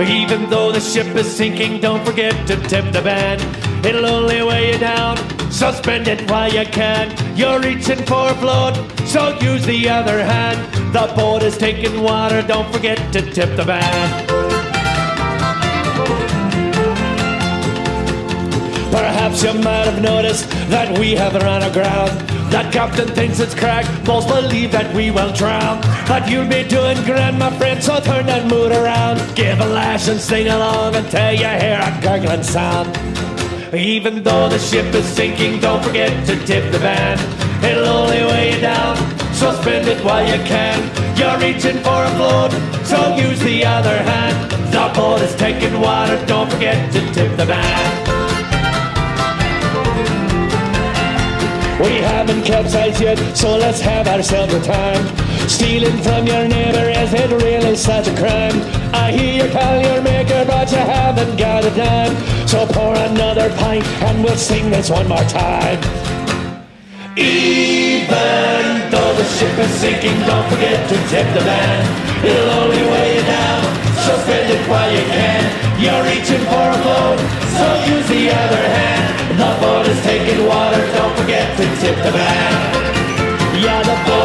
Even though the ship is sinking, don't forget to tip the band. It'll only weigh you down, so spend it while you can. You're reaching for a float, so use the other hand. The boat is taking water, don't forget to tip the band. Perhaps you might have noticed that we have run aground. That captain thinks it's craic, most believe that we will drown. But you'll be doing grand, my friend, so turn that mood around. Give a lash and sing along until you hear a gurgling sound. Even though the ship is sinking, don't forget to tip the band. It'll only weigh you down, so spend it while you can. You're reaching for a float, so use the other hand. The boat is taking water, don't forget to tip the band. We haven't capsized yet, so let's have ourselves a time. Stealing from your neighbor, is it really such a crime? I hear you call your maker, but you haven't got a dime. So pour another pint, and we'll sing this one more time. Even though the ship is sinking, don't forget to tip the band. It'll only weigh you down, so spend it while you can. You're reaching for a float, so use the other forget to tip the band. Yeah, the boat